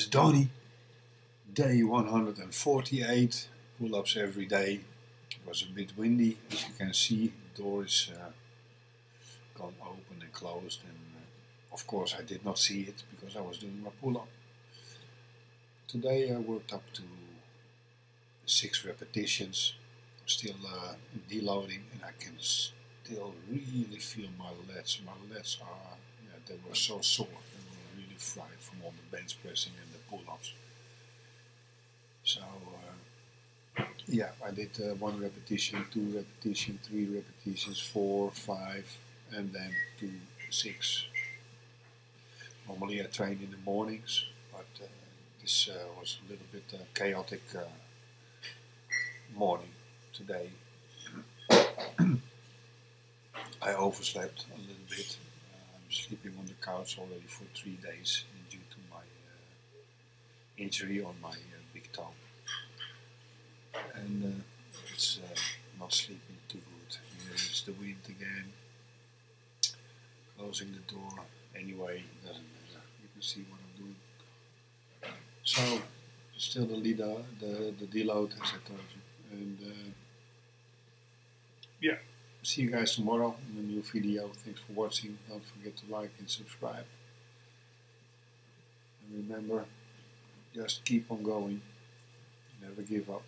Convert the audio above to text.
is Donny. Day 148, pull-ups every day. It was a bit windy, as you can see. Door is uh, gone open and closed, and uh, of course I did not see it because I was doing my pull-up. Today I worked up to six repetitions. I'm still uh, deloading, and I can still really feel my legs. My legs are, yeah, they were so sore fried from all the bench pressing and the pull-ups. So uh, yeah, I did uh, one repetition, two repetition, three repetitions, four, five, and then two, six. Normally I train in the mornings, but uh, this uh, was a little bit uh, chaotic uh, morning today. I overslept a little bit sleeping on the couch already for three days due to my uh, injury on my uh, big toe. And uh, it's not sleeping too good. Is the wind again. Closing the door. Anyway, it doesn't matter. You can see what I'm doing. So, still the leader, the, the deload as I told you. And uh, yeah see you guys tomorrow in a new video. Thanks for watching. Don't forget to like and subscribe. And remember, just keep on going. Never give up.